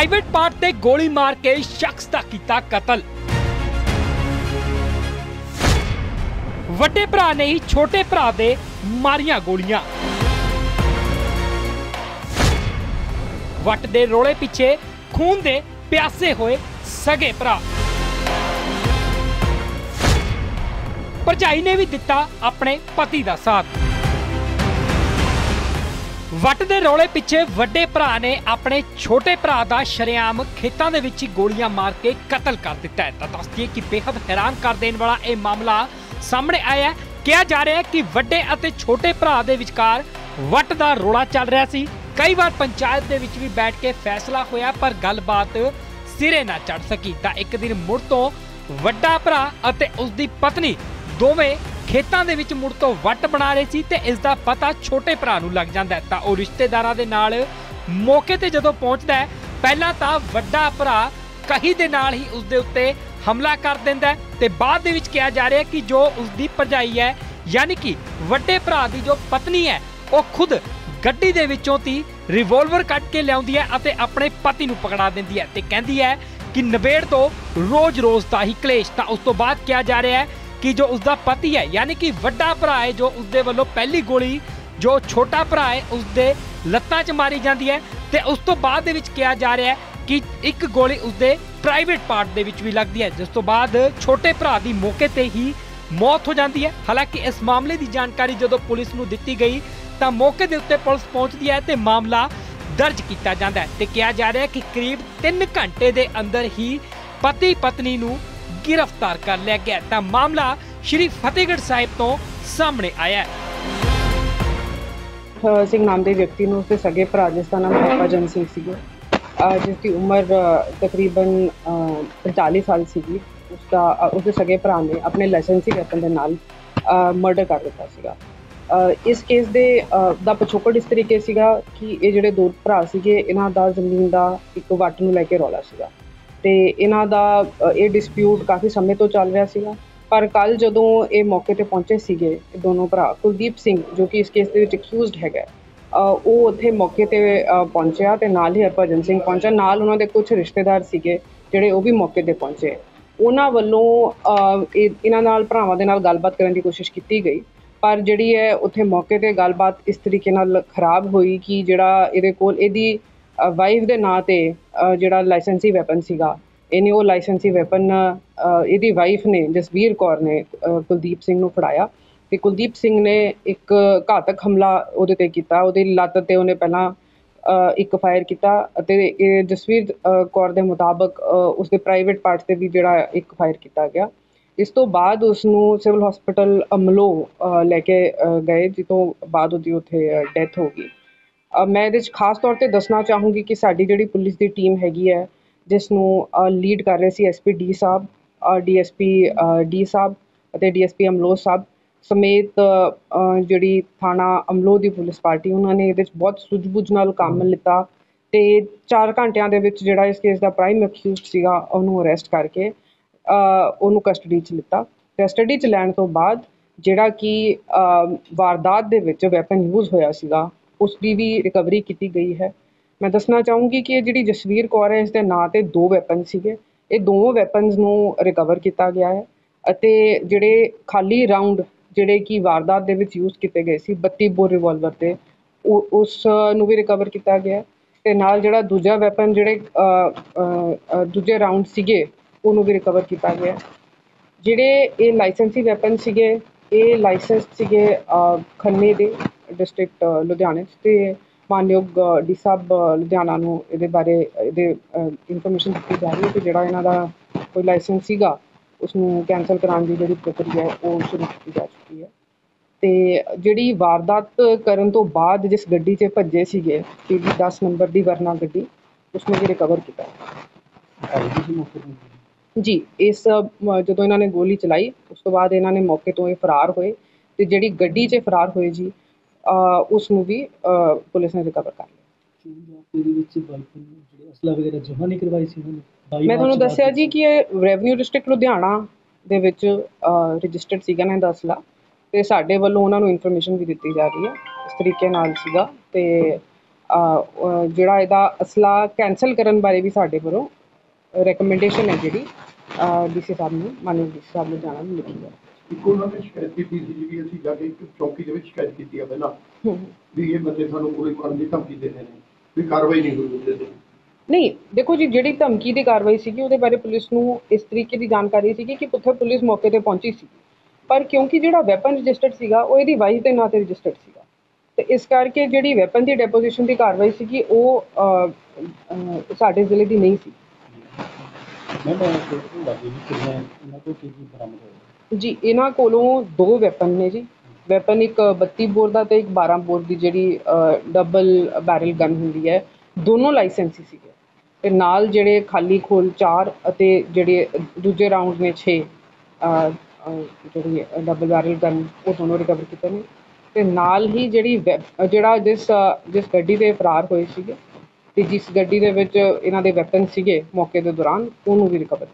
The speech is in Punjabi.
ਪ੍ਰਾਈਵੇਟ ਪਾਰਟ ਤੇ ਗੋਲੀ ਮਾਰ ਕੇ ਸ਼ਖਸ ਦਾ ਕੀਤਾ ਕਤਲ। ਵੱਡੇ ਭਰਾ ਨੇ ਹੀ ਛੋਟੇ ਭਰਾ ਦੇ ਮਾਰੀਆਂ ਗੋਲੀਆਂ। ਵੱਟ ਦੇ ਰੋਲੇ ਪਿੱਛੇ ਖੂਨ ਦੇ ਪਿਆਸੇ ਹੋਏ ਸਗੇ ਭਰਾ। ਭਰਜਾਈ ਨੇ ਵੀ ਦਿੱਤਾ ਆਪਣੇ ਪਤੀ ਦਾ ਸਾਥ। ਵੱਟ ਦੇ ਰੌਲੇ ਪਿੱਛੇ ਵੱਡੇ ਭਰਾ ਨੇ ਆਪਣੇ ਛੋਟੇ ਭਰਾ ਦਾ ਸ਼ਰੇਆਮ ਖੇਤਾਂ ਦੇ ਵਿੱਚ ਹੀ ਗੋਲੀਆਂ ਮਾਰ ਕੇ ਕਤਲ ਕਰ ਦਿੱਤਾ ਹੈ। ਤਾਂ ਦੱਸਦੀਏ ਕਿ ਬੇहद ਹੈਰਾਨ ਕਰ ਦੇਣ ਵਾਲਾ ਇਹ ਮਾਮਲਾ ਸਾਹਮਣੇ ਆਇਆ ਹੈ। ਕਿਹਾ ਜਾ ਰਿਹਾ ਹੈ ਕਿ ਵੱਡੇ ਅਤੇ ਛੋਟੇ ਭਰਾ ਦੇ ਵਿਚਕਾਰ ਵੱਟ ਦਾ ਰੌਲਾ ਚੱਲ ਰਿਹਾ ਸੀ। ਕਈ ਵਾਰ ਪੰਚਾਇਤ ਦੇ ਵਿੱਚ ਵੀ ਬੈਠ ਕੇ ਫੈਸਲਾ ਹੋਇਆ, ਪਰ ਗੱਲਬਾਤ ਸਿਰੇ ਨਾ ਚੜ ਸਕੀ। ਤਾਂ ਇੱਕ ਦਿਨ ਮੁੜ ਤੋਂ ਵੱਡਾ ਭਰਾ ਅਤੇ ਉਸ ਦੀ ਪਤਨੀ ਦੋਵੇਂ ਖੇਤਾਂ ਦੇ ਵਿੱਚ ਮੁੜ ਤੋਂ ਵੱਟ ਬਣਾ ਰਹੇ ਸੀ ਤੇ ਇਸ ਦਾ ਪਤਾ ਛੋਟੇ ਭਰਾ ਨੂੰ ਲੱਗ ਜਾਂਦਾ ਤਾਂ ਉਹ ਰਿਸ਼ਤੇਦਾਰਾਂ ਦੇ ਨਾਲ ਮੌਕੇ ਤੇ ਜਦੋਂ ਪਹੁੰਚਦਾ ਹੈ, ਪਹਿਲਾਂ ਤਾਂ ਵੱਡਾ ਭਰਾ ਕਹੀ ਦੇ ਨਾਲ ਹੀ ਉਸ ਦੇ ਉੱਤੇ ਹਮਲਾ ਕਰ ਦਿੰਦਾ ਹੈ ਤੇ ਬਾਅਦ ਦੇ ਵਿੱਚ ਕਿਹਾ ਜਾ ਰਿਹਾ ਕਿ ਜੋ ਉਸ ਦੀ ਭਰਜਾਈ ਹੈ, ਯਾਨੀ ਕਿ ਵੱਡੇ ਭਰਾ ਦੀ ਜੋ ਪਤਨੀ ਹੈ, ਉਹ ਖੁਦ ਗੱਡੀ ਦੇ ਵਿੱਚੋਂ ਤੀ ਰਿਵੋਲਵਰ ਕੱਢ ਕੇ ਲਿਆਉਂਦੀ ਹੈ ਅਤੇ ਆਪਣੇ ਪਤੀ ਨੂੰ ਪਕੜਾ ਦਿੰਦੀ ਹੈ ਤੇ ਕਹਿੰਦੀ ਹੈ ਕਿ ਨਵੇੜ ਤੋਂ ਰੋਜ਼-ਰੋਜ਼ ਦਾ ਹੀ ਕਲੇਸ਼। ਤਾਂ ਉਸ ਤੋਂ ਬਾਅਦ ਕਿਹਾ ਜਾ ਰਿਹਾ ਹੈ ਕਿ ਜੋ ਉਸ ਦਾ ਪਤੀ ਹੈ, ਯਾਨੀ ਕਿ ਵੱਡਾ ਭਰਾ ਹੈ ਜੋ ਉਸ ਦੇ ਵੱਲੋਂ ਪਹਿਲੀ ਗੋਲੀ, ਜੋ ਛੋਟਾ ਭਰਾ ਹੈ ਉਸ ਦੇ ਲੱਤਾਂ 'ਚ ਮਾਰੀ ਜਾਂਦੀ ਹੈ ਤੇ ਉਸ ਤੋਂ ਬਾਅਦ ਦੇ ਵਿੱਚ ਕਿਹਾ ਜਾ ਰਿਹਾ ਹੈ ਕਿ ਇੱਕ ਗੋਲੀ ਉਸ ਦੇ ਪ੍ਰਾਈਵੇਟ ਪਾਰਟ ਦੇ ਵਿੱਚ ਵੀ ਲੱਗਦੀ ਹੈ, ਜਿਸ ਤੋਂ ਬਾਅਦ ਛੋਟੇ ਭਰਾ ਦੀ ਮੌਕੇ ਤੇ ਹੀ ਮੌਤ ਹੋ ਜਾਂਦੀ ਹੈ। ਹਾਲਾਂਕਿ ਇਸ ਮਾਮਲੇ ਦੀ ਜਾਣਕਾਰੀ ਜਦੋਂ ਪੁਲਿਸ ਨੂੰ ਦਿੱਤੀ ਗਈ, ਤਾਂ ਮੌਕੇ ਦੇ ਉੱਤੇ ਪੁਲਿਸ ਪਹੁੰਚਦੀ ਹੈ ਤੇ ਮਾਮਲਾ ਦਰਜ ਕੀਤਾ ਜਾਂਦਾ ਹੈ ਤੇ ਕਿਹਾ ਜਾ ਰਿਹਾ ਹੈ ਕਿ ਕਰੀਬ 3 ਘੰਟੇ ਦੇ ਅੰਦਰ ਹੀ ਪਤੀ ਪਤਨੀ ਨੂੰ ਗ੍ਰਿਫਤਾਰ ਕਰ ਲਿਆ ਗਿਆ ਤਾਂ ਮਾਮਲਾ ਸ਼੍ਰੀ ਫਤਿਹਗੜ੍ਹ ਸਾਹਿਬ ਤੋਂ ਸਾਹਮਣੇ ਆਇਆ ਹੈ। ਸਿੰਘ ਨਾਮ ਦੇ ਵਿਅਕਤੀ ਨੂੰ ਉਸਦੇ ਸਗੇ ਭਰਾ ਜਿਸ ਦਾ ਨਾਮ ਹਰਭਜਨ ਸਿੰਘ ਸੀਗਾ ਜਿਸ ਦੀ ਉਮਰ ਤਕਰੀਬਨ ਅ, 45 ਸਾਲ ਸੀਗੀ ਉਸਦਾ ਅ, ਉਸਦੇ ਸਗੇ ਭਰਾ ਨੇ ਆਪਣੇ ਲਾਇਸੈਂਸੀ ਵੈਪਨ ਦੇ ਨਾਲ ਮਰਡਰ ਕਰ ਦਿੱਤਾ ਸੀਗਾ। ਇਸ ਕੇਸ ਦੇ ਦਾ ਪਿਛੋਕੜ ਇਸ ਤਰੀਕੇ ਸੀਗਾ ਕਿ ਇਹ ਜਿਹੜੇ ਦੋ ਭਰਾ ਸੀਗੇ ਇਹਨਾਂ ਦਾ ਜ਼ਮੀਨ ਦਾ ਇੱਕ ਵੱਟ ਨੂੰ ਲੈ ਕੇ ਰੌਲਾ ਸੀਗਾ। ਤੇ ਇਹਨਾਂ ਦਾ ਇਹ ਡਿਸਪਿਊਟ ਕਾਫੀ ਸਮੇਂ ਤੋਂ ਚੱਲ ਰਿਹਾ ਸੀਗਾ। ਪਰ ਕੱਲ ਜਦੋਂ ਇਹ ਮੌਕੇ ਤੇ ਪਹੁੰਚੇ ਸੀਗੇ ਦੋਨੋਂ ਭਰਾ, ਕੁਲਦੀਪ ਸਿੰਘ, ਜੋ ਕਿ ਇਸ ਕੇਸ ਦੇ ਵਿੱਚ ਐਕਸਕਿਊਜ਼ਡ ਹੈਗਾ ਉਹ ਉੱਥੇ ਮੌਕੇ ਤੇ ਪਹੁੰਚਿਆ ਤੇ ਨਾਲ ਹੀ ਹਰਭਜਨ ਸਿੰਘ ਪਹੁੰਚਿਆ। ਨਾਲ ਉਹਨਾਂ ਦੇ ਕੁਝ ਰਿਸ਼ਤੇਦਾਰ ਸੀਗੇ ਜਿਹੜੇ ਉਹ ਵੀ ਮੌਕੇ ਤੇ ਪਹੁੰਚੇ। ਉਹਨਾਂ ਵੱਲੋਂ ਇਹ- ਇਹਨਾਂ ਨਾਲ ਭਰਾਵਾਂ ਦੇ ਨਾਲ ਗੱਲਬਾਤ ਕਰਨ ਦੀ ਕੋਸ਼ਿਸ਼ ਕੀਤੀ ਗਈ। ਪਰ ਜਿਹੜੀ ਹੈ ਉੱਥੇ ਮੌਕੇ ਤੇ ਗੱਲਬਾਤ ਇਸ ਤਰੀਕੇ ਨਾਲ ਖਰਾਬ ਹੋਈ ਕਿ ਜਿਹੜਾ ਇਹਦੇ ਕੋਲ ਇਹਦੀ ਵਾਈਫ ਦੇ ਨਾਂ ਤੇ ਜਿਹੜਾ ਲਾਇਸੈਂਸੀ ਵੈਪਨ ਸੀਗਾ, ਇਹਨੇ ਉਹ ਲਾਇਸੈਂਸੀ ਵੈਪਨ ਇਹਦੀ ਵਾਈਫ ਨੇ ਜਸਵੀਰ ਕੌਰ ਨੇ ਕੁਲਦੀਪ ਸਿੰਘ ਨੂੰ ਫੜਾਇਆ। ਤੇ ਕੁਲਦੀਪ ਸਿੰਘ ਨੇ ਇੱਕ ਘਾਤਕ ਹਮਲਾ ਉਹਦੇ ਤੇ ਕੀਤਾ। ਉਹਦੀ ਲੱਤ ਤੇ ਉਹਨੇ ਪਹਿਲਾਂ ਇੱਕ ਫਾਇਰ ਕੀਤਾ ਅਤੇ ਇਹ ਜਸਵੀਰ ਕੌਰ ਦੇ ਮੁਤਾਬਕ ਉਸਦੇ ਪ੍ਰਾਈਵੇਟ ਪਾਰਟ ਤੇ ਵੀ ਜਿਹੜਾ ਇੱਕ ਫਾਇਰ ਕੀਤਾ ਗਿਆ। ਇਸ ਤੋਂ ਬਾਅਦ ਉਸ ਨੂੰ ਸਿਵਲ ਹਸਪੀਟਲ ਅਮਲੋ ਲੈ ਕੇ ਗਏ, ਜਿੱਥੋਂ ਬਾਅਦ ਉਹਦੀ ਉੱਥੇ ਡੈਥ ਹੋ ਗਈ। ਮੈਂ ਇਹਦੇ 'ਚ ਖਾਸ ਤੌਰ ਤੇ ਦੱਸਣਾ ਚਾਹੂੰਗੀ ਕਿ ਸਾਡੀ ਜਿਹੜੀ ਪੁਲਿਸ ਦੀ ਟੀਮ ਹੈਗੀ ਹੈ ਜਿਸ ਨੂੰ ਲੀਡ ਕਰ ਰਹੇ ਸੀ ਐਸਪੀ ਡੀ ਸਾਹਿਬ ਡੀਐਸਪੀ ਡੀ ਸਾਹਿਬ ਅਤੇ ਡੀਐਸਪੀ ਅਮਲੋ ਸਾਹਿਬ ਸਮੇਤ ਜਿਹੜੀ ਥਾਣਾ ਅਮਲੋ ਦੀ ਪੁਲਿਸ ਪਾਰਟੀ ਉਹਨਾਂ ਨੇ ਇਹਦੇ 'ਚ ਬਹੁਤ ਸੂਝ-ਬੂਝ ਨਾਲ ਕੰਮ ਲਿੱਤਾ ਤੇ 4 ਘੰਟਿਆਂ ਦੇ ਵਿੱਚ ਜਿਹੜਾ ਇਸ ਕੇਸ ਦਾ ਪ੍ਰਾਈਮ ਅਕਿਊਜ਼ਡ ਸੀਗਾ ਉਹਨੂੰ ਅਰੈਸਟ ਕਰਕੇ ਉਹਨੂੰ ਕਸਟਡੀ 'ਚ ਲਿੱਤਾ। ਕਸਟਡੀ 'ਚ ਲੈਣ ਤੋਂ ਬਾਅਦ ਜਿਹੜਾ ਕਿ ਵਾਰਦਾਤ ਦੇ ਵਿੱਚ ਵੈਪਨ ਯੂਜ਼ ਹੋਇਆ ਸੀਗਾ ਉਸ ਦੀ ਵੀ ਰਿਕਵਰੀ ਕੀਤੀ ਗਈ ਹੈ। ਮੈਂ ਦੱਸਣਾ ਚਾਹੂੰਗੀ ਕਿ ਇਹ ਜਿਹੜੀ ਜਸਵੀਰ ਕੌਰ ਹੈ, ਇਸ ਦੇ ਨਾਂ ਤੇ ਦੋ ਵੈਪਨ ਸੀਗੇ। ਇਹ ਦੋਵੇਂ ਵੈਪਨਸ ਨੂੰ ਰਿਕਵਰ ਕੀਤਾ ਗਿਆ ਹੈ ਅਤੇ ਜਿਹੜੇ ਖਾਲੀ ਰਾਉਂਡ ਜਿਹੜੇ ਕਿ ਵਾਰਦਾਤ ਦੇ ਵਿੱਚ ਯੂਜ਼ ਕੀਤੇ ਗਏ ਸੀ 32 ਬੋਰ ਰਿਵਾਲਵਰ ਤੇ ਉਹ ਉਸ ਨੂੰ ਵੀ ਰਿਕਵਰ ਕੀਤਾ ਗਿਆ ਹੈ। ਤੇ ਨਾਲ ਜਿਹੜਾ ਦੂਜਾ ਵੈਪਨ ਜਿਹੜੇ ਦੂਜੇ ਰਾਉਂਡ ਸੀਗੇ, ਉਹਨੂੰ ਵੀ ਰਿਕਵਰ ਕੀਤਾ ਗਿਆ ਜਿਹੜੇ ਇਹ ਲਾਇਸੈਂਸੀ ਵੈਪਨ ਸੀਗੇ, ਇਹ ਲਾਇਸੈਂਸ ਸੀਗੇ ਖੰਨੇ ਦੇ। ਡਿਸਟ੍ਰਿਕਟ ਲੁਧਿਆਣੇ 'ਚ ਤੇ ਮਾਨਯੋਗ ਡੀ ਸਾਹਿਬ ਲੁਧਿਆਣਾ ਨੂੰ ਇਹਦੇ ਬਾਰੇ ਇਹਦੇ ਇਨਫੋਰਮੇਸ਼ਨ ਦਿੱਤੀ ਜਾ ਰਹੀ ਹੈ ਕਿ ਜਿਹੜਾ ਇਹਨਾਂ ਦਾ ਕੋਈ ਲਾਇਸੈਂਸ ਸੀਗਾ ਉਸ ਨੂੰ ਕੈਂਸਲ ਕਰਾਉਣ ਦੀ ਜਿਹੜੀ ਪ੍ਰਕਿਰਿਆ ਉਹ ਸ਼ੁਰੂ ਕੀਤੀ ਜਾ ਚੁੱਕੀ ਹੈ। ਤੇ ਜਿਹੜੀ ਵਾਰਦਾਤ ਕਰਨ ਤੋਂ ਬਾਅਦ ਜਿਸ ਗੱਡੀ 'ਚ ਭੱਜੇ ਸੀਗੇ ਪੀਬੀ 10 ਨੰਬਰ ਦੀ ਵਰਨਾ ਗੱਡੀ ਉਸ ਨੂੰ ਵੀ ਰਿਕਵਰ ਕੀਤਾ। ਜੀ, ਇਸ ਜਦੋਂ ਇਹਨਾਂ ਨੇ ਗੋਲੀ ਚਲਾਈ, ਉਸ ਤੋਂ ਬਾਅਦ ਇਹਨਾਂ ਨੇ ਮੌਕੇ ਤੋਂ ਇਹ ਫਰਾਰ ਹੋਏ। ਤੇ ਜਿਹੜੀ ਗੱਡੀ 'ਚ ਫਰਾਰ ਹੋਏ ਜੀ ਉਸ ਨੂੰ ਵੀ ਪੁਲਿਸ ਨੇ ਰਿਕਵਰ ਕਰ ਲਿਆ। ਇਹਦੇ ਵਿੱਚ ਬਾਈਕ ਜਿਹੜੇ ਅਸਲਾ ਵਗੈਰਾ ਜਮ੍ਹਾਂ ਨਹੀਂ ਕਰਵਾਈ ਸੀ ਉਹਨਾਂ ਨੇ? ਬਾਈ ਮੈਂ ਤੁਹਾਨੂੰ ਦੱਸਿਆ ਜੀ ਕਿ ਇਹ ਰੈਵਨਿਊ ਡਿਸਟ੍ਰਿਕਟ ਲੁਧਿਆਣਾ ਦੇ ਵਿੱਚ ਰਜਿਸਟਰਡ ਸੀਗਾ ਨਾ ਇਹਦਾ ਅਸਲਾ। ਤੇ ਸਾਡੇ ਵੱਲੋਂ ਉਹਨਾਂ ਨੂੰ ਇਨਫੋਰਮੇਸ਼ਨ ਵੀ ਦਿੱਤੀ ਜਾ ਰਹੀ ਹੈ। ਇਸ ਤਰੀਕੇ ਨਾਲ ਸੀਗਾ। ਤੇ ਜਿਹੜਾ ਇਹਦਾ ਅਸਲਾ ਕੈਨਸਲ ਕਰਨ ਬਾਰੇ ਵੀ ਸਾਡੇ ਵੱਲੋਂ ਰეკਮੈਂਡੇਸ਼ਨ ਹੈ ਜਿਹੜੀ ਡੀਸੀ ਸਾਹਿਬ ਨੂੰ ਮਾਨਯੋਗ ਡੀਸੀ ਸਾਹਿਬ ਨੂੰ ਜਾਣਾ ਲਿਖੀ ਹੈ। ਇੱਕ ਉਹਨਾਂ ਨੇ ਸ਼ਿਕਾਇਤ ਕੀਤੀ ਸੀ ਜੀ ਵੀ ਅਸੀਂ ਜਾ ਕੇ ਇੱਕ ਚੌਕੀ ਦੇ ਵਿੱਚ ਸ਼ਿਕਾਇਤ ਕੀਤੀ ਆ ਪਹਿਲਾਂ। ਵੀ ਇਹ ਬੰਦੇ ਸਾਨੂੰ ਗੋਲੀ ਮਾਰਨ ਦੀ ਧਮਕੀ ਦੇ ਰਹੇ ਨੇ ਵੀ ਕਾਰਵਾਈ ਨਹੀਂ ਹੋਈ ਉਹਦੇ ਤੇ। ਨਹੀਂ ਦੇਖੋ ਜੀ ਜਿਹੜੀ ਧਮਕੀ ਦੀ ਕਾਰਵਾਈ ਸੀਗੀ ਉਹਦੇ ਬਾਰੇ ਪੁਲਿਸ ਨੂੰ ਇਸ ਤਰੀਕੇ ਦੀ ਜਾਣਕਾਰੀ ਸੀਗੀ ਕਿ ਉੱਥੇ ਪੁਲਿਸ ਮੌਕੇ ਤੇ ਪਹੁੰਚੀ ਸੀ। ਪਰ ਕਿਉਂਕਿ ਜਿਹੜਾ ਵੈਪਨ ਰਜਿਸਟਰਡ ਸੀਗਾ ਉਹ ਇਹਦੀ ਵਾਈਫ ਦੇ ਨਾਂ ਤੇ ਰਜਿਸਟਰਡ ਸੀਗਾ। ਤੇ ਇਸ ਕਰਕੇ ਜਿਹੜੀ ਵੈਪਨ ਦੀ ਡੈਪੋਜੀਸ਼ਨ ਦੀ ਕਾਰਵਾਈ ਸੀਗੀ ਉਹ ਅਹ, ਅਹ, ਸਾਡੇ ਜ਼ਿਲ੍ਹੇ ਦੀ ਨਹੀਂ ਸੀ। ਮੈਂ ਮੈਂ ਕੋਲ ਲੱਗੀ ਵੀ ਕਿੰਨੇ ਇਹਨਾਂ ਤੋਂ ਕੀ ਕੀ ਬਰਾਮਦ ਹੋਇਆ। ਜੀ, ਇਹਨਾਂ ਕੋਲੋਂ ਦੋ ਵੈਪਨ ਨੇ ਜੀ। ਵੈਪਨ ਇੱਕ 32 ਬੋਰ ਦਾ ਤੇ ਇੱਕ 12 ਬੋਰ ਦੀ ਜਿਹੜੀ ਡਬਲ ਬੈਰਲ ਗਨ ਹੁੰਦੀ ਹੈ। ਦੋਨੋਂ ਲਾਇਸੈਂਸੀ ਸੀਗੇ। ਤੇ ਨਾਲ ਜਿਹੜੇ ਖਾਲੀ ਖੋਲ 4 ਅਤੇ ਜਿਹੜੇ, ਦੂਜੇ ਰਾਉਂਡ ਨੇ 6 ਜਿਹੜੀ ਡਬਲ ਬੈਰਲ ਗਨ ਉਹ ਦੋਨੋਂ ਰਿਕਵਰ ਕੀਤੇ ਨੇ। ਤੇ ਨਾਲ ਹੀ ਜਿਹੜੀ ਵੈ- ਜਿਹੜਾ ਜਿਸ ਜਿਸ ਗੱਡੀ ਦੇ ਫਰਾਰ ਹੋਏ ਸੀਗੇ, ਤੇ ਜਿਸ ਗੱਡੀ ਦੇ ਵਿੱਚ ਇਹਨਾਂ ਦੇ ਵੈਪਨ ਸੀਗੇ ਮੌਕੇ ਦੇ ਦੌਰਾਨ, ਉਹਨੂੰ ਵੀ ਰਿਕਵਰ